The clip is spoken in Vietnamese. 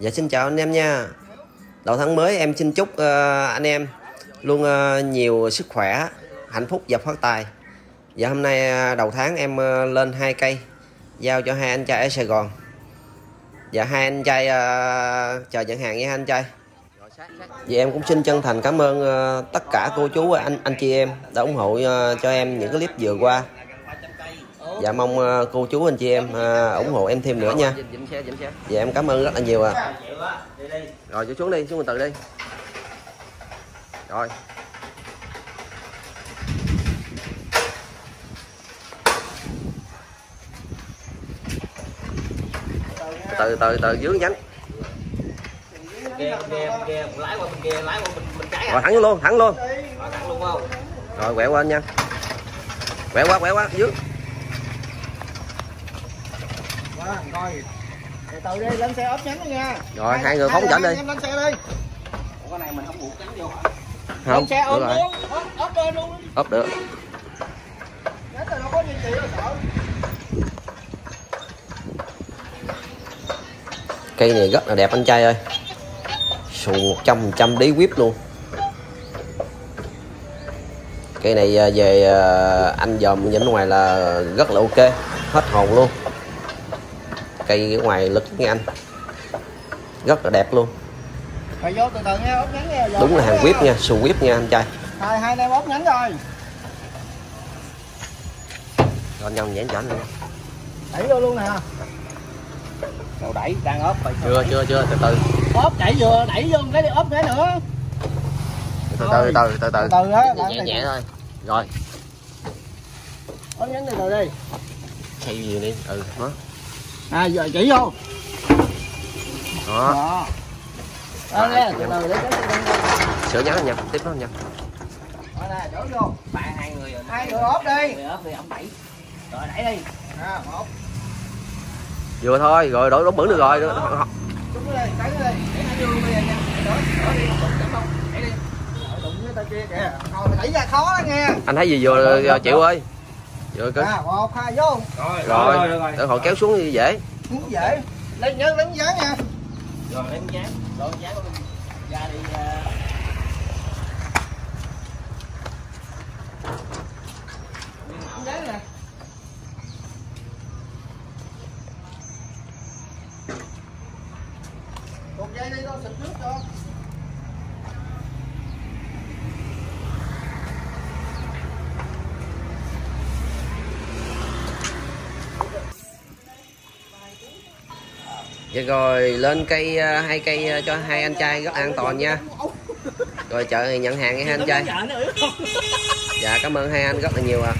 Dạ xin chào anh em nha. Đầu tháng mới em xin chúc uh, anh em luôn uh, nhiều sức khỏe, hạnh phúc và phát tài. Dạ hôm nay ờ, đầu tháng em uh, lên hai cây Giao cho hai anh trai ở Sài Gòn. Dạ hai anh trai uh, chờ nhận hàng nha anh trai. Dạ em cũng xin chân thành cảm ơn uh, tất cả cô chú anh anh chị em đã ủng hộ uh, cho em những cái clip vừa qua. Dạ mong ờ, cô chú anh chị em ờ, ủng hộ em thêm nữa nha. Dạ em cảm ơn rất là nhiều à Rồi chú xuống đi, xuống từ từ đi. Rồi. Từ từ từ dưới nhánh kia kia kia lái qua bên kia lái qua bên bên trái à? Rồi thẳng luôn thẳng luôn. Rồi, thẳng luôn không? Rồi quẹo qua anh nha. Quẹo qua quẹo qua dưới Rồi. Từ từ đi, lên xe ốp nhánh đi nha. rồi hai người phóng chảnh đi Em lên xe đi. Ủa, cái này mình không buộc cánh vô hả không Lên xe rồi luôn, ốp ốp lên luôn. ốp được Nhánh này đâu có gì đâu sợ. cây này rất là đẹp anh trai ơi xù 100 trăm đí whip luôn cây này à, về à, anh dòm nhìn ngoài là rất là ok hết hồn luôn cây ở ngoài lực nghe anh. Rất là đẹp luôn. Rồi vô từ từ nha, ốp nhánh nha. Rồi, đúng là hàng whip nha xù whip nha anh trai. Hai hai anh em ốp nhánh rồi. rồi nhầm nhãn chảnh luôn Đẩy vô luôn nè. đầu đẩy đang ốp phải chưa chưa chưa từ từ. Ốp đẩy vừa, đẩy vô cái đi ốp cái nữa. từ từ từ từ từ Từ. Từ á, nhẹ nhẹ, nhẹ thôi. Rồi. Ốp nhánh từ từ đi. xây gì đi? Ừ đó À giờ chỉ vô. đó Đó. Đó nha, từ từ để cái sửa nhắn nha tiếp đó anh nha Đó nè, đổ vô. ba hai người rồi Hai người ốp đi. người ốp thì ông đẩy rồi đẩy đi À, một. vừa thôi rồi đổi đổi bẩn được rồi Chút nữa đi, đẩy đi. Để nó vô bây giờ nha. Đó, đó đi, đụng chấm không? Đẩy đi. Rồi, Đụng với tay kia kìa. Thôi đẩy ra khó đó nghe. anh thấy gì vừa chịu ơi vừa cứ À, một, hai, vô. rồi để họ kéo xuống đi dễ Cũng dễ. Lên nhớ đánh giá nha. rồi lấy miếng dán rồi dán của mình ra đi ờ, Đánh giá. Cột dây đi đâu xịt nước cho. Vậy rồi, lên cây à, hai cây à, cho hai anh trai rất an toàn nha. Rồi chợ nhận hàng nha, hai anh trai. Dạ cảm ơn hai anh rất là nhiều ạ.